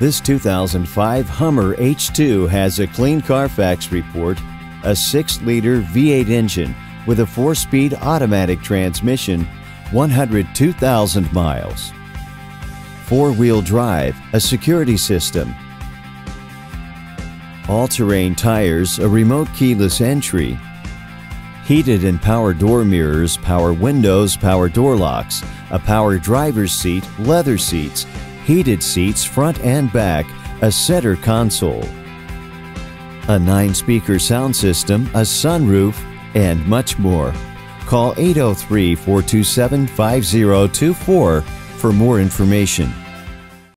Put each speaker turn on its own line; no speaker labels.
This 2005 Hummer H2 has a clean Carfax report, a 6 liter V8 engine with a 4 speed automatic transmission, 102,000 miles. Four wheel drive, a security system, all terrain tires, a remote keyless entry, heated and power door mirrors, power windows, power door locks, a power driver's seat, leather seats, heated seats front and back, a center console, a nine speaker sound system, a sunroof, and much more. Call 803 427 5024 for more information.